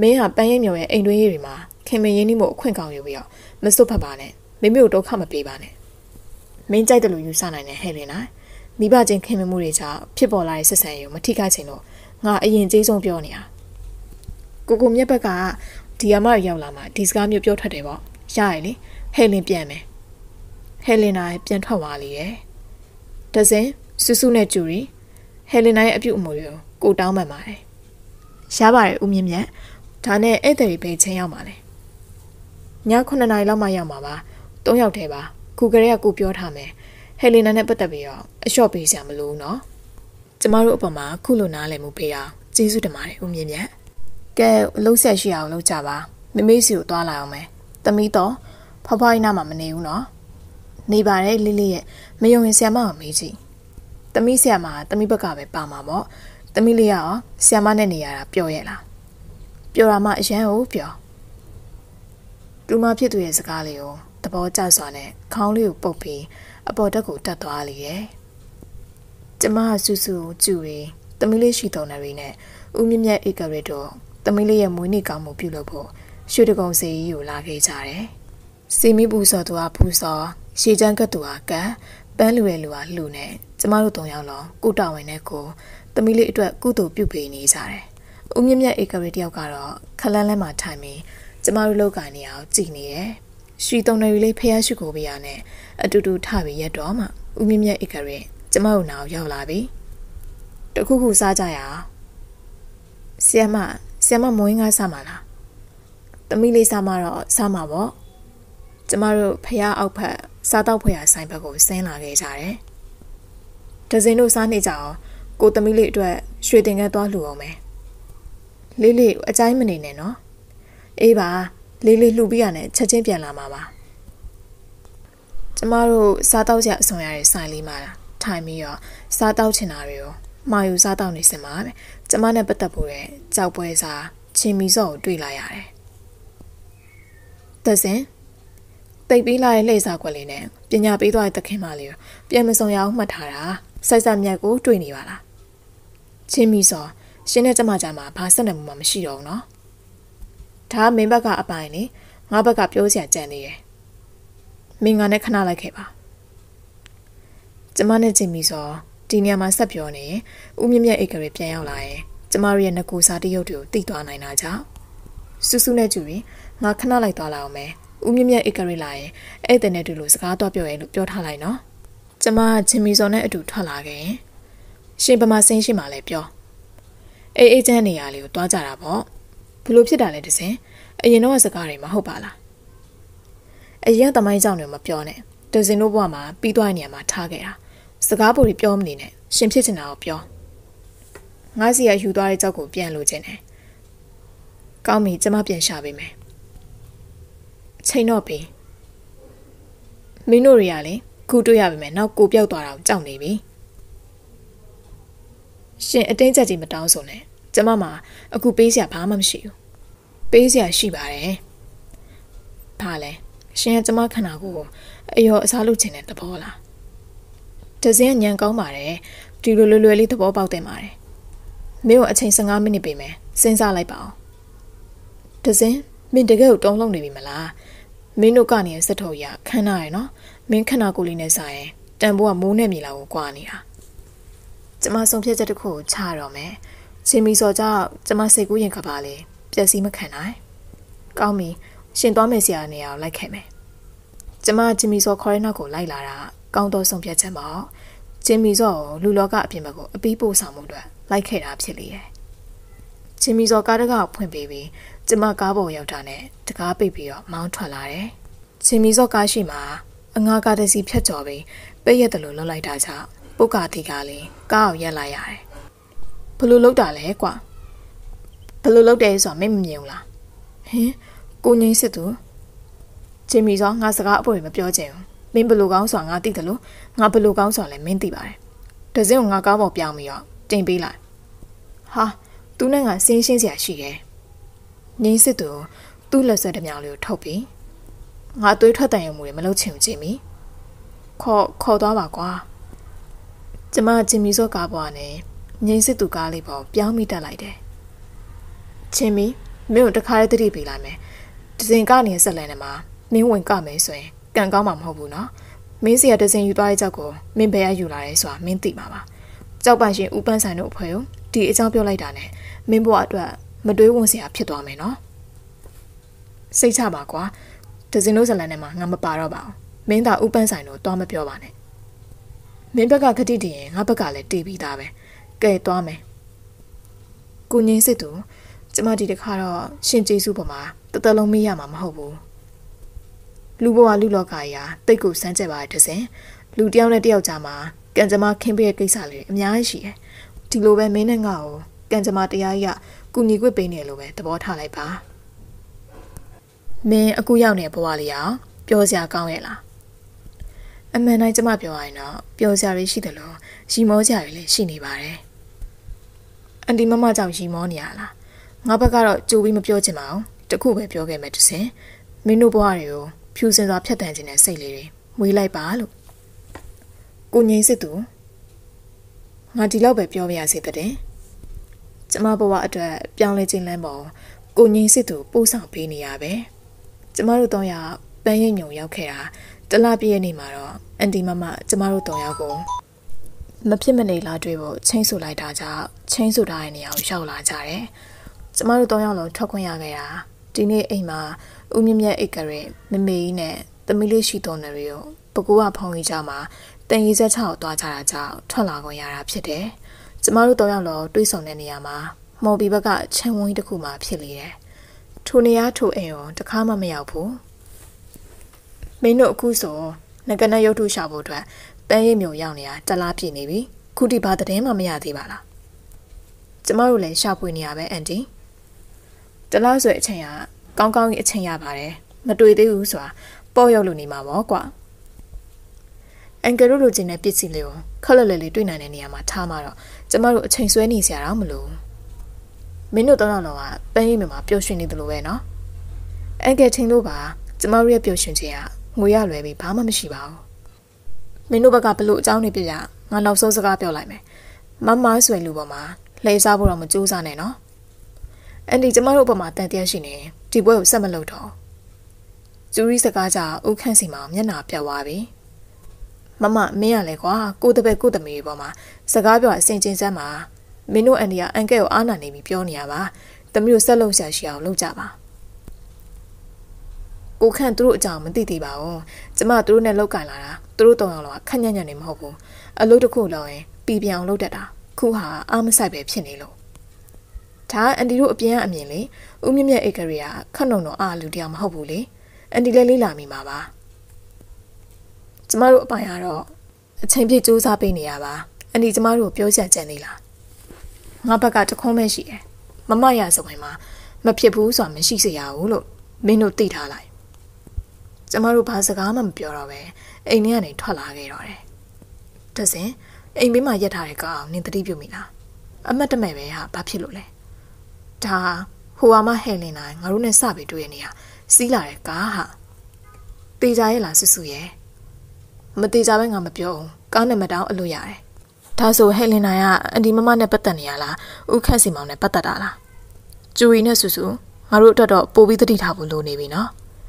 မင်းဟာပန်းရိပ်မြော်ရဲ့အိမ်တွင်းရေးတွေမှာခင်မင်းရင်းနှီးမှုအခွင့်ကောင်းယူပြီးတော့မစွတ်ဖက်ပါနဲ့မိမိကိုဒုက္ခမပေးပါနဲ့မင်းကြိုက်တယ်လို့ယူဆနိုင်တယ်ဟဲလင်နိုင်မိဘချင်းခင်မမှုတွေကြောင့်ဖြစ်ပေါ်လာတဲ့ဆက်ဆံရေးကိုမထိခိုက်ချင်လို့ငါအရင်ကြီးဆုံးပြောနေတာကိုကိုမြက်ဘက်ကဒီအမရောက်လာမှဒီစကားမျိုးပြောထွက်တယ်ပေါ့ ရရလေဟဲလင်ပြန်မယ်ဟဲလင်နိုင်ပြန်ထွက်သွားလေရဲ့ဒဇင်ဆူဆူနဲ့ဂျူရီဟယ်လီနာရဲ့အပြုအမူတွေကိုကိုတောင်းပန်ပါတယ်။ရပါတယ်ဦးမြင့်မြတ်။ဒါနဲ့ဧည့်သည်ပဲချင်းရောက်ပါလေ။ည9နာရီလောက်မှရောက်မှာပါ။၃ယောက်တည်းပါ။ခုကလေးကကိုပြောထားမယ်။ဟယ်လီနာနဲ့ပတ်သက်ပြီးတော့အလျှော့ပေးစရာမလိုဘူးနော်ကျမတို့အပေါ်မှာခုလိုနားလည်မှုပေးအောင်ကျေးဇူးတင်ပါတယ်ဦးမြင့်မြတ်ကဲလှုပ်ဆက်ရှိအောင်လုပ်ကြပါမမေးစီကိုသွားလာအောင်မယ် တမီးတော့ဖွားဖွားကြီးနားမှာမနေဘူးနော်နေပါတယ်လေးလေးရဲ့မယုံရင်ဆရာမကိုမေးကြည့်တမီးဆရာမတမီးဘက်ကပဲပါမှာပေါ့တမီးလေးရောဆရာမနဲ့နေရတာပျော်ရဲ့လားပျော်တာမှအရန်ကိုပျော်တူမဖြစ်သူရဲ့စကားလေးကိုသဘောကျစွာနဲ့ခေါင်းလေးကိုပုတ်ပြီးအပေါ်တက်ကိုတက်သွားလေရဲ့ကျမဆူဆူကျူရီတမီးလေးရှိတော်နေရီနဲ့ဦးမြင့်မြတ်ဧကရစ်တို့တမီးလေးရဲ့မွေးနေ့ကောင်းမှုပြုလုပ်ဖို့ ရွှေတကုံစီကြီးကိုလာခဲ့ကြတယ်စီမီပူစော်သူကပူစော်ရှေချမ်းကတ်သူကကတ်ပန်းလူရဲ့လူကလူနဲ့ကျမတို့၃ယောက်လုံးကုတဝင်တဲ့ကိုတမီးလေးအတွက်ကုသိုလ်ပြုပေးနေကြတယ်ဦးမြင့်မြတ်ဧကရစ်တယောက်ကတော့ခလန်းလန်းမှာထိုင်ပြီးကျမတို့လောက်ကနေအောင်ကြည်နေတယ်ရွှေတုံနယ်လေးဖះရှိကိုပြရနဲ့အတူတူထပြီးရက်တော့မှဦးမြင့်မြတ်ဧကရစ်ကျမတို့နောက်ရောက်လာပြီတခုခုစားကြရအောင်ဆီယမဆီယမမွေးငါစားမှာလား တမီးလေးစားမှာတော့စားမှာပေါ့ကျမတို့ဖះအောက်ဖက်စားတော့ဖွယ်ရဆိုင်ဘက်ကိုဆင်းလာခဲ့ကြတယ်ဒဇင်တို့စားနေကြအောင်ကိုတမီးလေးအတွက်ရွှေတင်ကဲသွားလှူအောင်မယ်လေးလေးအကြိုင်းမနေနဲ့နော်အေးပါလေးလေးလှူပြီးရနဲ့ချက်ချင်းပြန်လာမှာပါကျမတို့စားတော့ကြအဆုံရတဲ့ဆိုင်လေးမှာထိုင်ပြီးတော့စားတော့ချင်တာတွေကိုမာယူစားတော့နေစင်ပါပဲကျမနဲ့ပတ်သက်ဖို့တဲ့ကြောက်ပွဲစားချင်းမီစော့ကိုတွေ့လာရတယ်။ တဆင်တိတ်ပြီးလာတဲ့လှည့်စားခွက်လေးနဲ့ပညာပေးသွားတဲ့သခင်မလေးကိုပြန်မစုံရအောင်မှတ်ထားတာစိုက်စမြတ်ကိုတွေ့နေပါလား။ချင်းမီစော့ရှင်းတဲ့ကျမကြမှာဘာဆက်နေမှုမှမရှိတော့ဘူးနော်။ဒါမင်းဘက်ကအပိုင်လေငါဘက်ကပြောစရာကြံနေတယ်။မင်းငါနဲ့ခဏလိုက်ခဲ့ပါ။ကျမနဲ့ချင်းမီစော့ဒီနေရာမှာဆက်ပြောနေဦးမြင့်မြတ်အိတ်ကလေးပြန်ရောက်လာရင်ကျမတို့ရဲ့ငကူစားတရုပ်တွေကိုတိသွားနိုင်တာကြောင့်စူးစူးနဲ့ကျူရင် ငါခဏလိုက်သွားလာအောင်မယ်ဦးမြင့်မြတ်အိတ်ကလေးလာရင်အဲ့တဲ့နဲ့တူလို့စကားတော့ပြောရဲလို့ပြောထားလိုက်နော်ကျမချင်းမီစော်နဲ့အတူထွက်လာခဲ့ရင်ရှင်ပမာစင်းရှိမှလည်းပြောအေးအေးချမ်းနေရလေးကိုတွားကြတာပေါ့ဘလို့ဖြစ်တာလဲတစင်အရင်တော့စကားတွေမဟုတ်ပါလားအရင်သမိုင်းကြောင့်တွေမပြောနဲ့တစင်တို့ဘဝမှာပြီးသွားတဲ့နေရာမှာထားခဲ့တာစကားပိုတွေပြောမနေနဲ့ရှင်ဖြစ်ချင်တာကိုပြောငါစီကယူသွားတဲ့ကြောက်ကိုပြန်လိုချင်တယ်ကောင်းပြီကျမပြန်ရှာပေးမယ် ချိန်တော့ပြီမင်းတို့တွေကလေခုတွေ့ရပါမယ်နောက်ကိုပြောက်သွားတာကိုကြောက်နေပြီရှင်အတင်းချက်ကြီးမတောင်းဆိုနဲ့ကျမမှာအခုပေးစရာဘာမှမရှိဘူးပေးစရာရှိပါတယ်ဘာလဲရှင်ကကျမခန္ဓာကိုယ်အယောအစားလုပ်ချင်တဲ့သဘောလားဒဇင်းညံကောင်းပါတယ်ဒီလိုလွယ်လွယ်လေးသဘောပေါက်တင်ပါတယ်မင်းကိုအချိန်15မိနစ်ပေးမယ်စဉ်းစားလိုက်ပါအောင်ဒဇင်းမင်းတကယ်ကိုတုံးလုံးနေပြီမလား မင်းတို့ကနေစက်ထုတ်ရခန်းနာရယ်နော်မင်းခဏကိုလေးနဲ့စားရင်တန်ဖိုးကမိုးနဲ့မြေလာကိုကွာနေတာကျမဆုံးဖြတ်ချက်တစ်ခုကိုချတော့မယ်ရှင်မီစော်ကြောင့်ကျမစိတ်ကူးရင်ခပါလေပျက်စီးမခံနိုင်ကောင်းပြီရှင်သွားမယ်ဆရာနေရာကိုလိုက်ခဲ့မယ်ကျမဂျင်မီစော်ခေါ်တဲ့နောက်ကိုလိုက်လာတာကောင်းသောဆုံးဖြတ်ချက်ပေါ့ဂျင်မီစော့ကိုလူလောကအပြင်ဘက်ကိုအပီးပို့ဆောင်မှုအတွက်လိုက်ခဲ့တာဖြစ်လေတယ်ဂျင်မီစော့ကားတကားကိုဖွင့်ပေးပြီး ကျမကားပေါ်ရောက်တာနဲ့တကားပိတ်ပြီးတော့မောင်းထွက်လာတယ်ဂျင်မီစော့ကားရှိမှာအငါကားတစ်စီးဖြတ်ကျော်ပြီးပိတ်ရတယ်လို့လှုပ်လိုက်တာကြောင့်ပုတ်ကာတီကလေးကားကိုရက်လိုက်ရတယ်ဘလို့လောက်တာလဲကွာဘလို့လောက်တယ်ဆိုတာမင်းမမြင်ဘူးလားဟင်ကိုငိမ့်စစ်သူဂျင်မီစောငါစကားအပေါ်မပြောချင်ဘူးမင်းဘလူကောင်းဆိုတာငါသိတယ်လို့ငါဘလူကောင်းဆိုတာလည်းမင်းသိပါတယ်ဒဇင်းကိုငါကောင်းပေါ်ပြောင်းပြီးတော့တင်ပေးလိုက်ဟာသူနဲ့ငါစင်းရှင်းစရာရှိတယ် ငင်းစစ်သူသူ့လက်ဆွဲတစ်မြောင်လေးကိုထုတ်ပြီးငါသွေးထွက်တန်ရုံမူတွေမလုပ်ချင်ဘူးဂျင်မီခေါ်ခေါ်သွားပါကွာကျမဂျင်မီစော့ကားပေါ်ကနေငင်းစစ်သူကားလေးပေါ်ပြောင်းမိတက်လိုက်တယ်ဂျင်မီမင်းကိုတခါလေးတတိပေးလိုက်မယ်ဒဇင်ကနေဆက်လန်နေမှာမင်းဝင်ကမယ်ဆိုရင်ကံကောင်းမှာမဟုတ်ဘူးနော်မင်းစီကတစင်ယူသွားတဲ့ကြောက်ကိုမင်းဘယ်ကယူလာလဲဆိုတာမင်းသိမှာပါကြောက်ပိုင်ရှင်ဦးပန်းဆိုင်တို့အဖွဲ့ကိုဒီအကြောင်းပြောလိုက်တာနဲ့မင်းဘဝအတွက် မတွေးဝင်စရာဖြစ်သွားမယ်နော်စိတ်ချပါကွာဒဇင်တို့ဇလန်ထဲမှာငါမပါတော့ပါဘူးမင်းသာဦးပန်းဆိုင်တို့တွားမပြောပါနဲ့မင်းဘက်ကခတိတည်ရင်ငါဘက်ကလည်းတည်ပြီးသားပဲကဲတွားမယ်ကိုငင်းစစ်သူကျမဒီတခါတော့ရှင်ကျေးဇူးပေါ်မှာတသက်လုံးမေးရမှာမဟုတ်ဘူးလူဘဝလူလောကကြီးဟာတိတ်ကိုစမ်းကြက်ပါတဲ့စဉ်လူတယောက်နဲ့တယောက်ကြားမှာကံကြမ္မာခင်းပေးတဲ့ကိစ္စလေးအများကြီးရှိတယ်ဒီလိုပဲမင်းနဲ့ငါ့ကိုကံကြမ္မာတရားကြီးက ကူညီခွင့်ပေးနေလို့ပဲသဘောထားလိုက်ပါမင်းအခုရောက်နေတဲ့ဘဝလေးအောင်ပြောစရာကောင်းရဲ့လားအမှန်တိုင်းကျမပြောရရင်တော့ပျော်စရာတွေရှိတယ်လို့ရီမောစရာတွေလည်းရှိနေပါတယ်။အန်တီမမကြောင့်ရီမောနေရလား။ငါဘက်ကတော့ကြိုပြီးမပြောချင်ပါဘူး။တခုပဲပြောခဲ့မယ်တစင်။မင်းတို့ဘဝတွေကိုဖြူစင်စွာဖြတ်တန်းခြင်းနဲ့စိတ်လေးတွေမွေးလိုက်ပါလို့။ကိုငိမ့်စစ်သူငါဒီလောက်ပဲပြောပြရစေတဲ့။ ကျမဘဝအတွက်ပြောင်းလဲခြင်းလမ်းပေါ်ကိုငိမ့်စစ်သူပို့ဆောင်ပေးနေရပဲ။ကျမတို့တော့ရပန်းရိပ်ညုံရောက်ခဲ့တာတလပြည့်ရဲ့နေ့မှာတော့အန်တီမမကျမတို့တောင်ရောက်ကိုမဖြစ်မနေလာတွေ့ဖို့ချင်းဆူလိုက်တာကြောင့်ချင်းဆူထားတဲ့နေရာကိုရောက်လာကြတယ်။ကျမတို့တောင်ရောက်လုံးထွက်ခွင့်ရခဲ့တာဒီနေ့အိမ်မှာဦးမြင့်မြတ်အိတ်ကရဲမမေကြီးနဲ့သမီးလေးရှိတော်နေရီကိုပကူကဖုံးကြီးကြမှာတန်ရီဆက်ချောက်သွားကြတာကြောင့်ထွက်လာခွင့်ရတာဖြစ်တယ်။ ကျမတို့တောင်ရောက်လုံးတွေးဆောင်တဲ့နေရာမှာမော်ဘီဘက်ကချင်ဝင်းတစ်ခုမှဖြစ်လေတယ်။ထိုနေရာထိုအိမ်ကိုတခါမှမရောက်ဘူး။မင်းတို့အခုဆိုငကနရုပ်ထုရှာဖို့အတွက်ပန်းရိပ်မျိုးရောက်နေတာတလားပြည့်နေပြီခုထိဘာသတင်းမှမရသေးပါလားကျမတို့လည်းရှာဖွေနေရပဲအန်တီတလားဆိုအချိန်ကကောင်းကောင်းကြီးအချိန်ရပါတယ်မတွေ့သေးဘူးဆိုတာပေါ့ရောက်လို့နေမှာပေါ့ကွာ အန်ကယ်တို့လိုချင်တဲ့ပစ္စည်းလေးကိုခက်လက်လက်လေးတွေ့နိုင်တဲ့နေရာမှာထားမှာတော့ကျမတို့အချိန်ဆွဲနေစရာတော့မလိုမင်းတို့တော့တော့ကပန်းရိပ်မျိုးမှာပျော်ရွှင်နေတယ်လို့ပဲနော်အန်ကယ်ထင်လို့ပါကျမတို့ရဲ့ပျော်ရွှင်ခြင်းကငွေရလွယ်ပြီးဘာမှမရှိပါဘူးမင်းတို့ဘက်ကဘလို့အကြောင်းနေပြရငါနောက်ဆုံးစကားပြောလိုက်မယ်မမဆွေလူပေါ်မှာလှည့်စားဖို့တော့မကြိုးစားနဲ့နော်အန်ဒီကျမတို့ဘက်မှာတန်တရားရှိနေဒီပွဲကိုဆက်မလုပ်တော့ကျူရီစကားကြောင့်ဥခန့်စီမှာမျက်နာပြတ်သွားပြီ မမမင်းရလဲကွာကိုတပည့်ကိုတမီပေါ်မှာစကားပြောအစင်ချင်းစမ်းမှာမင်းတို့အန်ဒီကအန်ကဲကိုအားနာနေပြီးပြောနေရပါတမီးတို့ဆက်လုပ်ရှာရှိအောင်လုပ်ကြပါကိုခန့်သူတို့အကြောင်းမသိသေးပါဘူးကျမသူတို့နဲ့လောက်ကင်လာတာသူတို့တောင်းအောင်တော့ခက်ညံ့ညံ့နေမဟုတ်ဘူးအလုပ်တစ်ခုလောက်ရင်ပြည်ပြောင်လုပ်တတ်တာခုဟာအားမဆိုင်ပဲဖြစ်နေလို့ဒါအန်တီတို့အပြင်ကအမြင်လေဦးမြင့်မြတ်ဧကရီကခက်နုံတော့အားလူတရားမဟုတ်ဘူးလေအန်တီလည်းလေးလာမိမှာပါ ကျမတို့အပိုင်ကတော့အချိန်ပြည့်စူးစမ်းပေးနေရပါအန်တီကျမတို့ပြောချက်ကြံသေးလားငါဘက်ကတခုံးပဲရှိတယ်မမရဆိုရင်မှာမဖြစ်ဘူးဆိုတာမရှိစေရဘူးလို့မင်းတို့သိထားလိုက်ကျမတို့ဘာစကားမှမပြောတော့ပဲအိမ်ထဲကနေထွက်လာခဲ့တော့တယ်။တစင်အိမ်ဘေးမှာရက်ထားတဲ့ကောင်နင်တတိပြုမိလား။အမတ်တမဲ့ပဲဟာဘာဖြစ်လို့လဲ။ဒါဟိုဟာမဟဲလင်နိုင်ငါတို့နဲ့စပြီးတွေ့ရနေရစီးလာတဲ့ကားဟာတေချာရဲ့လားဆွဆွရဲ့ မတေချာပဲငါမပြောဘူးကားနဲ့မတောင်းအလို့ရတယ်။ဒါဆိုဟဲလင်နိုင်ကအန်ဒီမမနဲ့ပတ်သက်နေရလားဥခန့်စီမောင်နဲ့ပတ်သက်တာလား။ကျူရီနဲ့ဆွဆွငါတို့အတွက်တော့ပိုပြီးတတိထားဖို့လိုနေပြီနော်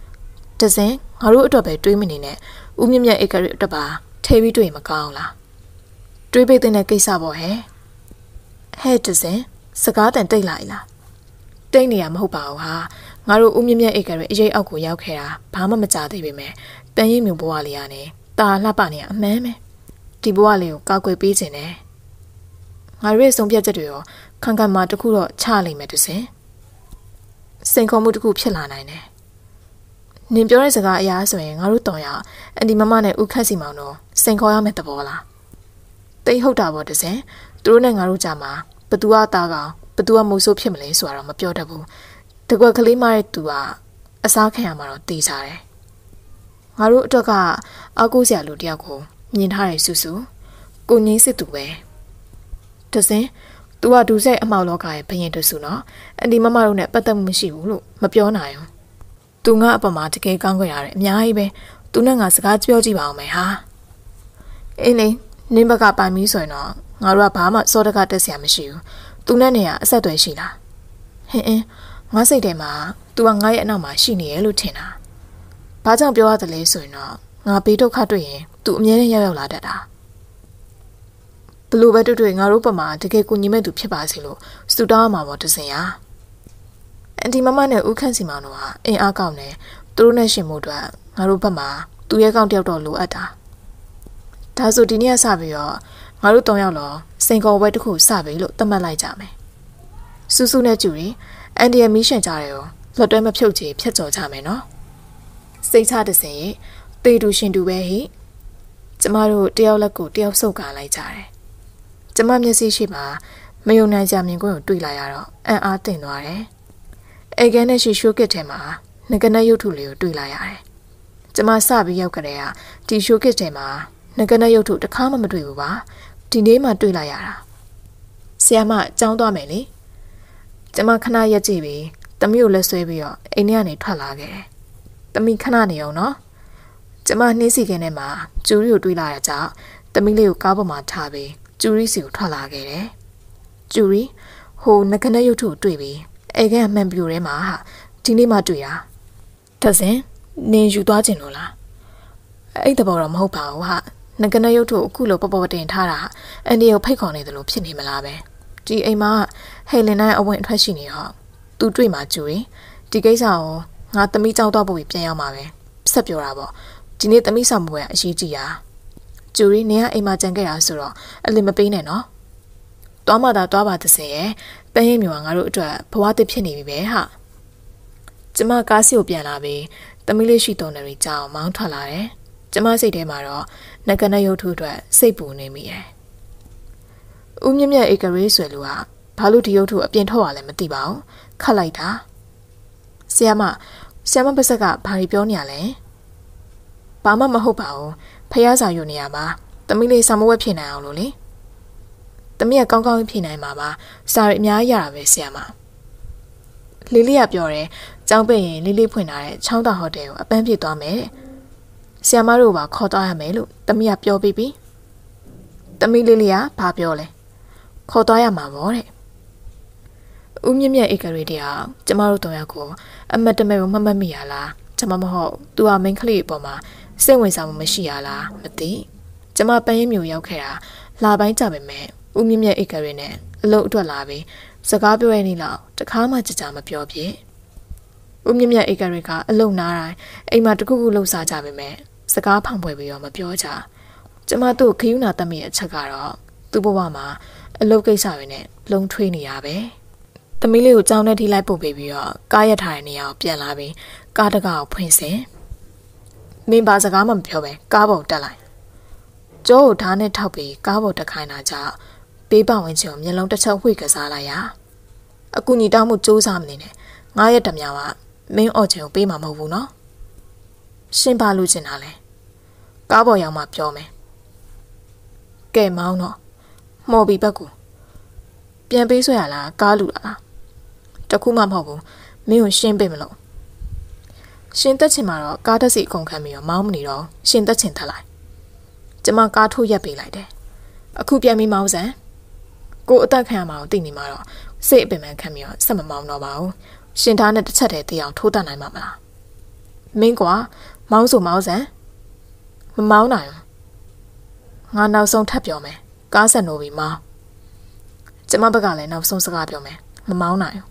။တစင်ငါတို့အတွက်ပဲတွေးမနေနဲ့ဦးမြင့်မြတ်ဧကရအတွက်ပါထဲပြီးတွေ့မကောင်းလားတွေးပိတ်တဲ့ကိစ္စပေါ့ဟဲ့ဟဲ့တစင်စကားတန်တိတ်လိုက်လားတိတ်နေရမဟုတ်ပါဘူးဟာငါတို့ဦးမြင့်မြတ်ဧကရအရေးအောက်ကိုရောက်ခဲ့တာဘာမှမကြသေးပေမဲ့ပန်းရည်မြုံဘဝလေးကနေ ตาလှပနေရအမှန်ပဲဒီဘဝလေးကိုကောက်ွယ်ပေးခြင်းနဲ့ငါတို့ရဲ့ဆုံးဖြတ်ချက်တွေရောခံခံမှာတခုတော့ချလိမ့်မယ်တစင်စိန်ခေါ်မှုတစ်ခုဖြစ်လာနိုင်တယ်နင်ပြောတဲ့စကားအရာဆိုရင်ငါတို့တော်ရအန်ဒီမမနဲ့ဦးခတ်စီမောင်တို့စိန်ခေါ်ရမယ့်သဘောလားတိတ်ဟုတ်တာပေါ့တစင်သူတို့နဲ့ငါတို့ကြာမှာဘသူကသားကောင်ဘသူကမုတ်ဆိုးဖြစ်မလဲဆိုတာတော့မပြောတတ်ဘူးတကွက်ကလေးမတဲ့သူကအစားခံရမှာတော့တေးကြတယ် ငါတို့အတွက်ကအောက်ကိုစရာလူတယောက်ကိုမြင်ထားတယ်စုစုကိုငင်းစစ်သူပဲတစင်သူကဒူဆက်အမောက်လောကရဲ့ဘရင်တစုနော်အန်ဒီမမတို့နဲ့ပတ်သက်မှုမရှိဘူးလို့မပြောနိုင်ဘူးသူငါအပေါ်မှာတကယ်ကောင်းကြရတယ်အများကြီးပဲသူနဲ့ငါစကားပြောကြည့်ပါအောင်မယ်ဟာအင်းလေနင်းဘက်ကပိုင်ပြီးဆိုရင်တော့ငါတို့ကဘာမှစောတကတက်စရာမရှိဘူးသူနဲ့နေရအဆက်အသွယ်ရှိလားဟင်းအင်းငါစိတ်ထဲမှာ तू ကငါရဲ့အနောက်မှာရှိနေရလို့ထင်တာ ဘာကြောင့်ပြောရတယ်လဲဆိုရင်တော့ငါဘေးဒုက္ခတွေ့ရင် तू အမြဲတမ်းရောက်ရောက်လာတတ်တာဘလို့ပဲတွေ့တွေ့ငါတို့ပမာတကယ်ကိုညီမဲ့သူဖြစ်ပါစေလို့စူတောင်းမှာပေါ့တစင်ရအန်တီမမနဲ့ဦးခန့်စီမောင်တို့ဟာအင်အားကောင်းတယ်သူတို့နဲ့ရှင်မှုအတွက်ငါတို့ဘက်မှာသူရဲကောင်းတယောက်တော့လိုအပ်တာဒါဆိုဒီနေ့ကစပြီးတော့ငါတို့၃ယောက်လောစိန်ကော်ပွဲတစ်ခုစပြီလို့သတ်မှတ်လိုက်ကြမယ်စူးစူးနဲ့ကျူရီအန်ဒီရဲ့မီးရှင်ကြတယ်ရောလွတ်တွဲမဖြုတ်ချေဖြတ်ကျော်ကြမယ်နော် စိတ်ချတစင်ရေတေတူရှင်တူပဲဟိကျမတို့တယောက်လက်ကိုတယောက်ဆုပ်ကာလိုက်ကြတယ်ကျမမျက်စိရှိမှာမယုံနိုင်ကြမြင်ကွင်းကိုတွေ့လာရတော့အံ့အားသင့်သွားတယ်အိတ်ကဲနဲ့ရှိရှိုးကစ်ထဲမှာငကနဲ့ရုပ်ထုလေးကိုတွေ့လာရတယ်ကျမစပြီးရောက်ကြတဲ့ကဒီရှိုးကစ်ထဲမှာငကနဲ့ရုပ်ထုတစ်ခါမှမတွေ့ဘူးပါဒီနေ့မှတွေ့လာရတာဆရာမကြောင်းသွားမယ်လေကျမခဏရက်ကြည့်ပြီးတမီးကိုလက်ဆွဲပြီးတော့အိမ်ထဲကနေထွက်လာခဲ့တယ်။ တမီးခဏနေအောင်နော်။ကျမနှင်းစီခင်းထဲမှာကျူရီကိုတွေးလာတဲ့ကြောင့်တမီးလေးကိုကားပေါ်မှာထားပြီးကျူရီစီကိုထွက်လာခဲ့တယ်။ကျူရီဟိုငကနဲ့ရုပ်ထုကိုတွေ့ပြီးအိမ်ကအမှန်ပြူထဲမှာဟာဒီနေ့မှတွေ့တာ။တဆင်နင်ယူသွားခြင်းလို့လား။အဲ့တဘောတော့မဟုတ်ပါဘူးဟာ။ငကနဲ့ရုပ်ထုကိုအခုလိုပပပတင်ထားတာအန်ဒီကိုဖိတ်ခေါ်နေတယ်လို့ဖြစ်နေမလားပဲ။ဒီအိမ်မှာဟေလင်နိုင်အဝင်အထွက်ရှိနေတော့သူတွေ့မှကျူရင်ဒီကိစ္စကို ငါသမီးကြောက်တော့ပို့ပြီးပြန်ရောက်မှာပဲဆက်ပြောတာပေါ့ဒီနေ့သမီးဆောင်ပွဲအရေးကြီးတာကျူရီနေကအိမ်မှာကြံခဲ့တာဆိုတော့အလင်မပေးနဲ့နော်တွားမှသာတွားပါသစင်ရဲ့ပန်းရင်မြူကငါတို့အတွက်ဘဝတစ်ဖြစ်နေပြီပဲဟာကျမကားစီကိုပြန်လာပြီးသမီးလေးရှိတော်နေကြောင်မောင်းထွက်လာတယ်ကျမစိတ်ထဲမှာတော့ငကနရုပ်ထုအတွက်စိတ်ပူနေမိတယ်ဦးမြင့်မြတ်ဧကရေးဆွေလူကဘာလို့ဒီရုပ်ထုအပြင်ထုတ်ရလဲမသိပါဘူးခတ်လိုက်တာဆီယမ ဆီယမပါစက်ကဘာတွေပြောနေရလဲဘာမှမဟုတ်ပါဘူးဖះစာယူနေရပါတမီးလေးစာမဝက်ဖြစ်နိုင်အောင်လို့လေတမီးကကောင်းကောင်းဖြေနိုင်မှာပါစာရီအများကြီးရတာပဲဆီယမလေးလေးကပြောတယ်ကျောင်းပိတ်ရင်လေးလေးဖွင့်ထားတဲ့ချောင်းတာဟိုတယ်ကိုအပန်းပြစ်သွားမယ်တဲ့ဆီယမတို့ကခေါ်သွားရမယ်လို့တမီးကပြောပြီးပြီတမီးလေးလေးကဘာပြောလဲခေါ်သွားရမှာပေါ့တဲ့ ဦးမြင့်မြတ်ဧကရီတရားကျမတို့တောင်ရကိုအမတ်တမဲကိုမှတ်မှတ်မိရလားကျမမဟုတ်သူကမိန်းကလေးအပေါ်မှာစိတ်ဝင်စားမှုမရှိရလားမသိကျမပန်းရင်မျိုးရောက်ခဲ့တာလာပိုင်းကြပါမယ်ဦးမြင့်မြတ်ဧကရီနဲ့အလုပ်အတွက်လာပြီးစကားပြောရနေလောက်တခါမှကြကြမပြောပြဦးမြင့်မြတ်ဧကရီကအလုံနာတိုင်းအိမ်မှာတခုခုလှုပ်ရှားကြပါမယ်စကားဖောင်ပွဲပြီးတော့မပြောကြကျမတို့ခယူနာတတ်မိရဲ့အချက်ကတော့သူ့ဘဝမှာအလုပ်ကိစ္စတွေနဲ့လုံထွေးနေရပဲ။ သမီးလေးကိုကြောင်းနဲ့ထိလိုက်ပို့ပေးပြီးတော့ကားရထားတဲ့နေရာကိုပြန်လာပြီးကားတကားကိုဖွင့်စင်မင်းဘာစကားမှမပြောပဲကားပေါ်တက်လိုက်ကျောကိုဓာတ်နဲ့ထောက်ပြီးကားပေါ်တက်ခိုင်းတာကြောင့်ပေးပဝင်ချင်ကိုမျက်လုံးတစ်ချက်ဝှေ့ကစားလိုက်ရအကူညီတောင်းမှုစူးစမ်းမနေနဲ့ငါရဲ့တမြောင်ကမင်းအော်ချင်ကိုပေးမှာမဟုတ်ဘူးနော်ရှင်းပါလို့ချင်တာလဲကားပေါ်ရောက်မှပြောမယ်ကဲမောင်းတော့မော်ဘီဘက်ကိုပြန်ပေးဆွဲရလားကားလူလား တခုမှမဟုတ်ဘူးမင်းကိုရှင်းပေးမလို့ရှင်တက်ချင်မှာတော့ကားတက်စီအကုန်ခံပြီးတော့မောင်းမနေတော့ရှင်တက်ချင်ထလိုက်ကျမကားထိုးရက်ပေးလိုက်တယ်အခုပြန်ပြီးမောင်းစမ်းကိုအသက်ခံရမှာကိုသိနေမှာတော့စိတ်အပင်ပန်းခံပြီးတော့ဆက်မမောင်းတော့ပါဘူးရှင်သားနဲ့တစ်ချက်တည်းတရားထိုးတတ်နိုင်မှာမလားမင်းကွာမောင်းဆိုမောင်းစမ်းမမောင်းနိုင်ဘူးငါနောက်ဆုံးထပ်ပြောမယ်ကားဆက်နိုးပြီးမောင်းကျမဘက်ကလည်းနောက်ဆုံးစကားပြောမယ်မမောင်းနိုင်ဘူး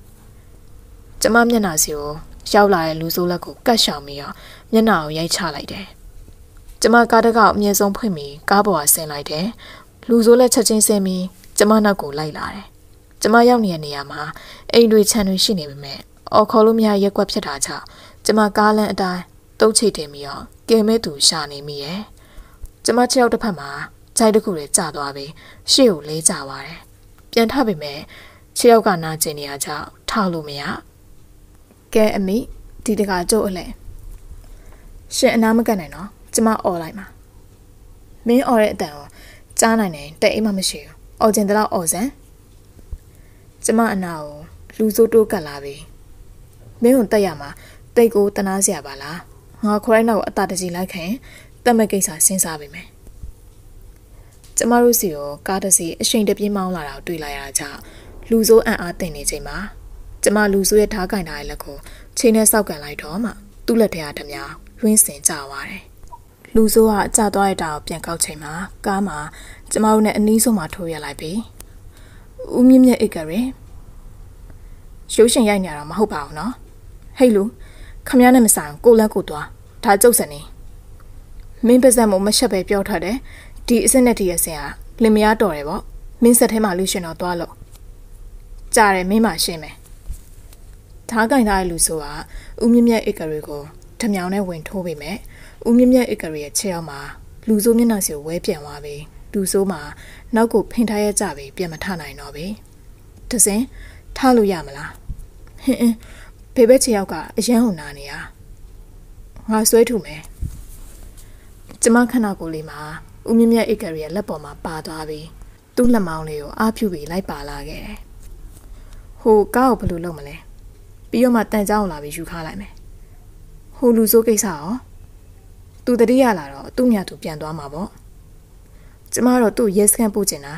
ကျမမျက်နှာစီကိုရောက်လာတဲ့လူဆိုးလက်ကိုကတ်ရှောင်ပြီးတော့မျက်နှာကိုရိုက်ချလိုက်တယ်။ကျမကားတကောက်အမြဲဆုံးဖွင့်ပြီးကားပေါ်ကဆင်းလိုက်တယ်။လူဆိုးလက်ချက်ချင်းဆင်းပြီးကျမနောက်ကိုလိုက်လာတယ်။ကျမရောက်နေတဲ့နေရာမှာအိမ်တွေခြံတွေရှိနေပေမဲ့အော်ခေါ်လို့မရရက်ကွက်ဖြစ်တာကြောင့်ကျမကားလမ်းအတိုင်းတုတ်ချိတ်တင်ပြီးတော့ကဲမဲသူရှာနေမိရဲ့။ကျမခြေောက်တစ်ဖက်မှာခြိုက်တစ်ခုလေးကျသွားပြီးရှေ့ကိုလေးကျသွားတယ်။ပြန်ထပေမဲ့ခြေောက်ကနာကျင်နေရကြောင့်ထောက်လို့မရ။ ကဲအမိဒီတကကြုတ်အလဲရှင်အနာမကတ်နိုင်နော်ကျမអော်လိုက်မှာမင်းអော်တဲ့အတန်ကိုကြားနိုင်တယ်တဲ့အိမ်မှမရှိဘူးអော်ကျင်တလောက်អော်စမ်းကျမအနာကိုလူစိုးတိုးကတ်လာပြီမင်းကိုတက်ရမှာတိတ်ကိုတနာစရာပါလားငါခေါ်ရိုင်းနောက်အတာတကြီးလိုက်ခင်တက်မဲ့ကိစ္စစဉ်းစားပြီမယ်ကျမတို့စီကိုကားတစ်စီးအချိန်တပြေးမောင်းလာတာတွေ့လိုက်ရတာကြောင့်လူစိုးအံ့အားတင်နေချိန်မှာ ကျမလူဆိုးရဲ့ထားကင်ထားတဲ့လက်ကိုချိန်နဲ့စောက်ကန်လိုက်တော့မှသူ့လက်ထဲကဓမြရင်းစင်ကြသွားတယ်။လူဆိုးကအကျသွားရတာကိုပြန်ကောက်ချိန်မှာကားမှာကျမတို့နဲ့အနီးဆုံးမှာထိုးရလိုက်ပြီ။ဦးမြင့်မြင့်အိတ်ကရင်ရုပ်ရှင်ရိုက်နေရတာမဟုတ်ပါဘူးနော်။ဟေ့လူခမရနဲ့မဆိုင်ကိုလက်ကိုသွားဒါကျုပ်စနေမင်းပါဇက်မို့မရှက်ပဲပြောထားတယ်ဒီအစ်စ်နဲ့တည်းရဲ့ဆင်ကလင်မယားတော်တယ်ပေါ့မင်းဆက်ထဲမှာလူရှင်တော်သွားလို့ကြားတယ်မင်းမှရှင်းမယ် ဓားကင်ထားတဲ့လူဆိုတာဦးမြင့်မြတ်ဧကရီကိုဓမြောင်နဲ့ဝင်ထိုးပေမဲ့ဦးမြင့်မြတ်ဧကရီရဲ့ခြေအောက်မှာလူဆိုးမျက်နှာစီကိုဝဲပြန်သွားပြီလူဆိုးမှာနောက်ကိုဖိန်ထားရကြပြီပြန်မထနိုင်တော့ပြီတစင်ထားလို့ရမလားဟင်းအင်းဖေဘက်ချေယောက်ကအရန်ဟွန်နာနေရငါဆွဲထုမယ်ကျမခဏကိုလေးမှာဦးမြင့်မြတ်အိတ်ကရီရဲ့လက်ပေါ်မှာပါသွားပြီးသူ့လက်မောင်းလေးကိုအားဖြူပြီးလိုက်ပါလာခဲ့တယ်ဟိုကားကိုဘယ်လိုလုပ်မလဲ ပြီးတော့မှတန်ကြောင်းလာပြီးယူခါလိုက်မယ်ဟိုလူဆိုးကိစ္စရောသူတတိယလာတော့သူ့မြတ်သူပြန်သွားမှာပေါ့ကျမတော့သူ့ရဲစခန်းပို့ချင်တာ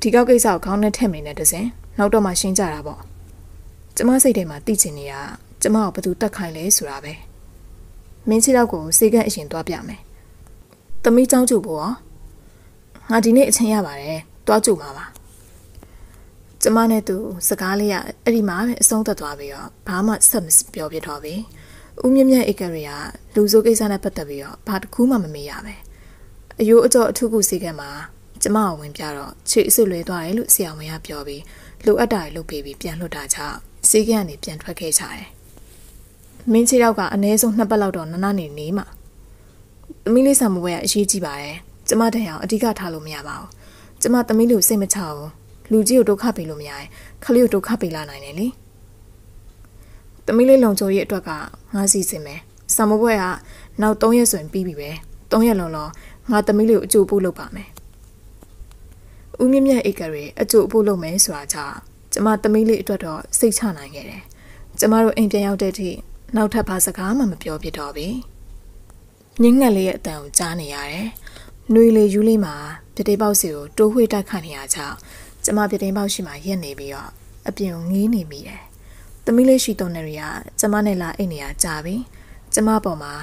ဒီကောက်ကိစ္စကိုခေါင်းနဲ့ထည့်မနေနဲ့တစင်နောက်တော့မှရှင်းကြတာပေါ့ကျမစိတ်ထဲမှာသိချင်နေတာကျမကိုဘယ်သူတတ်ခိုင်းလဲဆိုတာပဲမင်းချီတော့ကိုစေကန့်အရင်သွားပြမယ်သမီးเจ้าကျူဖို့ရောငါဒီနေ့အချင်းရပါတယ်သွားကြည့်မှာပါ ကျမနဲ့သူစကားလေးကအဲ့ဒီမှာပဲအဆုံးသတ်သွားပြီးတော့ဘာမှဆက်မပြောပြတော့ဘူးဦးမြင့်မြတ်ဧကရီကလူဆိုးကိစ္စနဲ့ပတ်သက်ပြီးတော့ဘာတစ်ခုမှမမေ့ရပဲအယိုးအကျော်အထုခုစီကမှာကျမကိုဝင်ပြတော့ခြေအစ်စ်လွဲသွားတယ်လို့ဆရာဝန်ကပြောပြီးလိုအပ်တာတွေလုပ်ပေးပြီးပြန်လွှတ်တာကြောင့်စီးကနေပြန်ထွက်ခဲ့ကြတယ်မင်းချီတော့ကအနည်းဆုံးနှစ်ပတ်လောက်တော့နနနေနေမှာသမီးလေးဆံမပွဲကအရေးကြီးပါတယ်ကျမတန်အောင်အဓိကထားလို့မရပါဘူးကျမသမီးလေးကိုစိတ်မချဘူး လူကြီးကိုဒုက္ခပေးလို့မရရင်ခလေးကိုဒုက္ခပေးလာနိုင်တယ်လေသမီးလေးလုံချိုရဲ့အတွက်ကငါစီစဉ်မယ်ဆံမပွဲကနောက်3ရက်ဆိုရင်ပြီးပြီပဲ3ရက်လုံးလုံးငါသမီးလေးကိုအကျိုးပို့လုပ်ပါမယ်ဦးမြင့်မြတ်ဧကရေအကျိုးပို့လုပ်မယ်ဆိုတာကြောင့်ကျမသမီးလေးအတွက်တော့စိတ်ချနိုင်ခဲ့တယ်ကျမတို့အိမ်ပြန်ရောက်တဲ့အထိနောက်ထပ်ဘာစကားမှမပြောပြတော့ဘူးညင်းငက်လေးရဲ့အတန်ကိုကြားနေရတယ်။နှွေလေယူလေးမှာပြတိပေါက်စီကိုတိုးဝှေ့တိုက်ခတ်နေရကြောင်း ကျမပြတိပေါက်ရှိမှရက်နေပြီးတော့အပြင်ကိုငေးနေမိတယ်။သမီးလေးရှိတော်နေရီကကျမနဲ့လာအိတ်နေရကြပြီ။ကျမပေါ်မှာ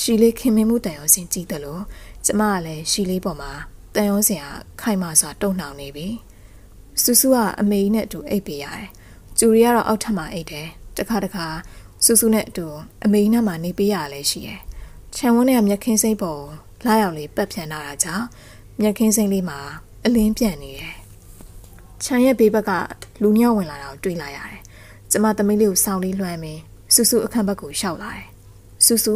ရှီလေးခင်မင်မှုတန်ရုံစင်ကြည့်တယ်လို့ကျမကလည်းရှီလေးပေါ်မှာတန်ရုံစင်ကခိုင်မာစွာတုံနှောင်နေပြီ။ဆူဆူကအမေကြီးနဲ့အတူအိတ်ပေးရတယ်။ကျူရီကတော့အောက်ထပ်မှာအိတ်တယ်။တခါတခါဆူဆူနဲ့အတူအမေကြီးနားမှာနေပေးရလဲရှိတယ်။ခြံဝန်းထဲကမြက်ခင်းစိမ့်ပေါ်လာရောက်လေးပတ်ဖြန်လာတာကြောင့်မြက်ခင်းစိမ့်လေးမှာအလင်းပြန့်နေတယ်။ ခြံရဲ့ဘေးဘက်ကလူညောက်ဝင်လာတာကိုတွေ့လာရတယ်။ကျမသမီးလေးကိုစောင်းလေးလွှမ်းပြီးဆူဆူအခန်းဘက်ကိုရှောက်လာတယ်။ဆူဆူ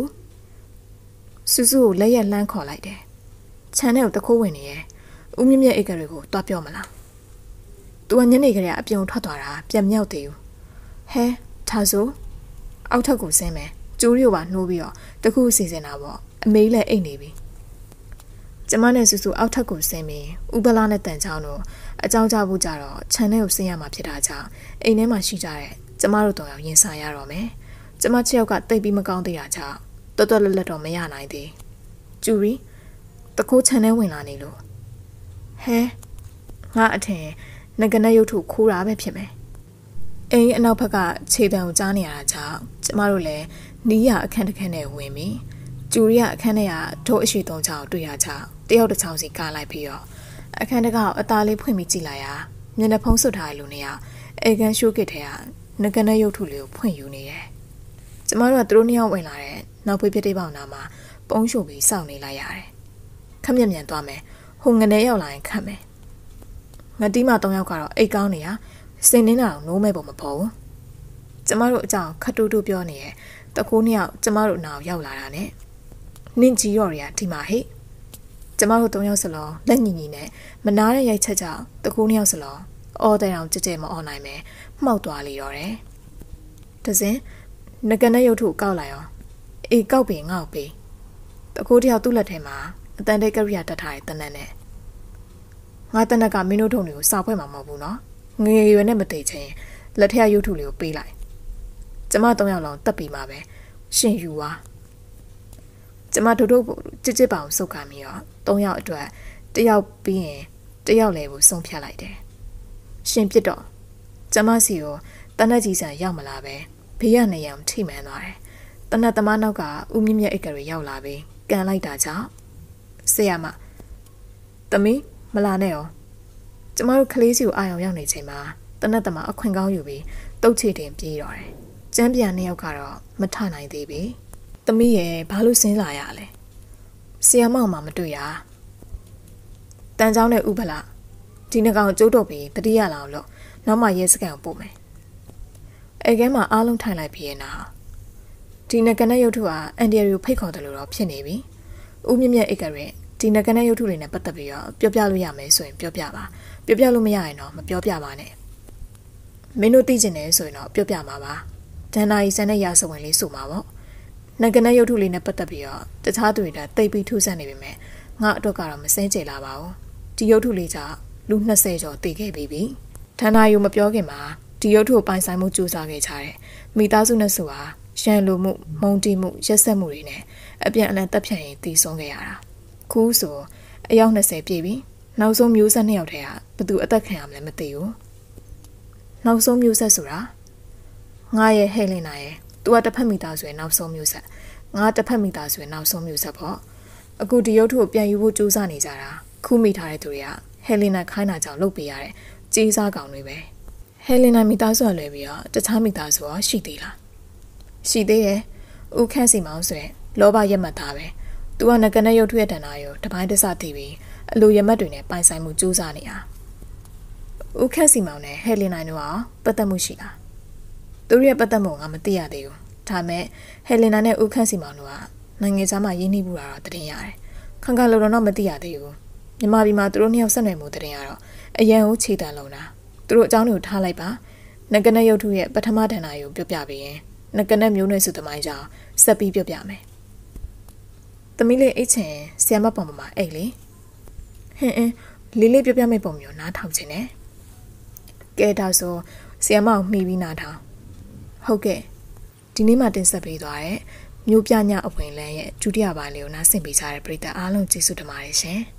ဆူဆူကိုလက်ရက်လှမ်းခေါ်လိုက်တယ်။ခြံထဲကိုတခိုးဝင်နေရဲ့။ဦးမြင့်မြတ်အိတ်ကလေးကိုတွားပြောမလား။ "तू ကညနေခရီးအပြုံထွက်သွားတာပြန်မြောက်သေးဘူး။ဟဲဒါဆိုအောက်ထပ်ကိုဆင်းမယ်။ကျိုးရီကိုပါနှိုးပြီးတော့တခုစီစဉ်တာပေါ့။အမေးလည်းအိတ်နေပြီ။ ကျမနဲ့ဆူဆူအောက်ထပ်ကိုဆင်းပြီးဥပလာနဲ့တန်ချောင်းတို့အကြောင်းကြဖို့ကြတော့ခြံထဲကိုဆင်းရမှာဖြစ်တာကြောင့်အိမ်ထဲမှာရှိကြတဲ့ကျမတို့တော့ရင်ဆိုင်ရတော့မယ်။ကျမချစ်ယောက်ကတိတ်ပြီးမကောင်းသေးတာကြောင့်တော်တော်လက်လက်တော့မရနိုင်သေး။ကျူရီတခိုးခြံထဲဝင်လာနေလို့ဟဲငါအထင်ငကနဲ့ရုပ်ထုခိုးတာပဲဖြစ်မယ်အိမ်အနောက်ဘက်ကခြေတံကိုကြားနေရတာကြောင့်ကျမတို့လည်းနီးရအခန်းတစ်ခန်းနဲ့ဝင်ပြီးကျူရီကအခန်းထဲကဒို့အရှိသုံးချောင်းတွေ့ရကြ တယောက်တစ်ချောင်းစီကားလိုက်ပြီးတော့အခန်းတကောက်အသားလေးဖွင့်ပြီးကြည့်လိုက်ရမျက်နှာဖုံးစွပ်ထားတဲ့လူနေရအေကန်ရှိုးကစ်ထဲကငကနဲ့ရုပ်ထုလေးကိုဖွင့်ယူနေတယ်ကျမတို့ကသူတို့နှစ်ယောက်ဝင်လာတဲ့နောက်ဖေးပြတိပေါင်နာမှာပုံးရှို့ပြီးစောင့်နေလိုက်ရတယ်ခက်မြက်မြန်သွားမယ်ဟိုငနေရောက်လာရင်ခတ်မယ်ငတိမ၃ယောက်ကတော့အိတ်ကောင်းနေရစင်နေတာတော့နိုးမဲ့ပုံမပေါ်ဘူးကျမတို့အကြောင်းခတ်တူတူပြောနေရဲ့တကူနှစ်ယောက်ကျမတို့နာကိုရောက်လာတာနဲ့နင့်ကြီးရော်တွေကဒီမှာဟိ ကျမတို့၃ယောက်စလုံးလက်ညီညီနဲ့မနာတဲ့ရိုက်ချက်ကြောင့်တကူနှစ်ယောက်စလုံးအော်တဲ့အောင်ကြကြမအော်နိုင်ပဲမှောက်သွားလေတော့တယ်တစင်ငကနဲ့ရုပ်ထုကောက်လိုက်အောင်အေးကောက်ပင်ငေါ့ပေးတကူတယောက်သူ့လက်ထဲမှာအတန်တဲ့ကရိယာတက်ထားတဲ့တနက်နဲ့ငါတနက်ကမင်းတို့ထုံတွေကိုစာဖွဲ့မှာမဟုတ်ဘူးနော်ငငယ်ရွယ်နဲ့မသိချင်းလက်ထက်ရုပ်ထုလေးကိုပေးလိုက်ကျမ၃ယောက်လုံးတက်ပြီးမှပဲရှင်ယူွာကျမတို့တို့ကြစ်ကြစ်ပါအောင်စုပ်ခံပြီးတော့ ၃ယောက်အတွက်တယောက်ပြီးရင်တယောက်လည်းကိုဆုံးဖြတ်လိုက်တယ်ရှင်ပြစ်တော့ကျမစီကိုတနက်ကြီးဆန်ရောက်မလာပဲဘေးရနေရန်ထိမှန်သွားတယ်တနက်သမားနောက်ကဦးမြင့်မြတ်အိတ်ကလေးရောက်လာပြီးကန်လိုက်တာကြောင့်ဆေးရမသမီးမလာနဲ့ရောကျမတို့ကလေးစီကိုအာရုံရောက်နေချိန်မှာတနက်တမအခွင့်ကောင်းယူပြီးတုတ်ချေတင်ပြေးတော့တယ်။ကျမ်းပြန်နှစ်ယောက်ကတော့မထနိုင်သေးပြီ။သမီးရဲ့ဘာလို့စဉ်းစားရလဲ။ ဆီယမောင်မှမတွေ့ရတန်ချောင်းနဲ့ဥပလာဒီနှကောင်ကျိုးတော့ပြီးတတိယလောင်လို့နောက်မှရဲစကန်ကိုပို့မယ်အဲကဲမှာအားလုံးထိုင်လိုက်ပြီးရင်တော့ဒီနကနဲ့ရုပ်ထုဟာအန်ဒီယရီကိုဖိတ်ခေါ်တယ်လို့တော့ဖြစ်နေပြီဥမြမြဧကရက်ဒီနကနဲ့ရုပ်ထုတွေနဲ့ပတ်သက်ပြီးတော့ပြောပြလို့ရမယ်ဆိုရင်ပြောပြပါပြောပြလို့မရရင်တော့မပြောပြပါနဲ့မင်းတို့သိကျင်တယ်ဆိုရင်တော့ပြောပြမှာပါဒန်နာကြီးဆန်တဲ့ရာဇဝင်လေးဆိုမှာပေါ့ နဂနရုပ်ထုလေးနဲ့ပတ်သက်ပြီးတော့တခြားသူတွေကတိတ်ပြီးထူးဆန်းနေပြီမဲ့ငါအတွက်ကတော့မစဲကြလာပါဘူးဒီရုပ်ထုလေးကလူ20ကျော်တည်ခဲ့ပြီးပြီဒန်နာယူမပြောခင်မှာဒီရုပ်ထုကိုပိုင်ဆိုင်မှုစူးစမ်းခဲ့ကြတယ်မိသားစုနဲ့ဆိုဟာရန်လိုမှုမုံတီမှုရက်ဆက်မှုတွေနဲ့အပြန်အလှန်တပ်ဖြတ်ရင်တည်ဆုံးခဲ့ရတာခုဆိုအယောက်20ပြည့်ပြီနောက်ဆုံးမျိုးဆက်နှစ်ယောက်တည်းကဘသူအသက်ခံရမလဲမသိဘူးနောက်ဆုံးမျိုးဆက်ဆိုတာငါရဲ့ဟဲလင်နာရဲ့ သူကတစ်ဖက်မိသားစုရဲ့နောက်ဆုံးမျိုးဆက်ငါတစ်ဖက်မိသားစုရဲ့နောက်ဆုံးမျိုးဆက်ပေါ့အခုဒီရုပ်ထုကိုပြန်ယူဖို့ကြိုးစားနေကြတာခုမိထားတဲ့သူတွေကဟဲလင်နာခိုင်းတာကြောင့်လုပ်ပေးရတယ်ကြီးစားကောင်တွေပဲဟဲလင်နာမိသားစုကလွယ်ပြီးတော့တခြားမိသားစုရောရှိသေးလားရှိသေးတယ်ဦးခန့်စီမောင်ဆိုရင်လောဘရက်မှတ်သားပဲသူကငကနဲ့ရုပ်ထုရဲ့တဏ္ဍာကိုတပိုင်းတစသိပြီးအလိုရမတ်တွေနဲ့ပိုင်ဆိုင်မှုစူးစမ်းနေတာဦးခန့်စီမောင်နဲ့ဟဲလင်နိုင်တို့ကပတ်သက်မှုရှိလား သူတို့ရဲ့ပတ်သက်မှုငါမသိရသေးဘူးဒါမဲ့ဟဲလင်နာနဲ့ဦးခန့်စီမောင်တို့ကနိုင်ငံသားမှာရင်းနှီးမှုတာတော့တည်ရတယ်ခန့်ခန့်လုံတော့မသိရသေးဘူးမြန်မာပြည်မှာသူတို့နှစ်ယောက်ဆက်နွယ်မှုတည်ရတော့အရန်ကိုခြေတန်လုံးတာသူတို့အကြောင်းတွေကိုထားလိုက်ပါငကနဲ့ရုပ်ထုရဲ့ပထမဒဏ္ဍာကိုပြောပြပြီးရင်ငကနဲ့မျိုးနွယ်စုသမိုင်းကြောင်းဆက်ပြီးပြောပြမယ်သမီးလေးအိတ်ချင်ဆီယမပုံမှာအိတ်လေဟင်းအင်းလေးလေးပြပြမဲ့ပုံမျိုးနားထောင်ခြင်းနဲ့ကဲဒါဆိုဆီယမကိုမှီပြီးနားထောင် ဟုတ်ကဲ့ဒီနေ့မှတင်ဆက်ပေးသွားတဲ့မျိုးပြညအဝင်လန်းရဲ့ဒုတိယပိုင်းလေးကိုနားဆင်ပေးကြတဲ့ပရိသတ်အားလုံးကျေးဇူးတင်ပါတယ်ရှင်။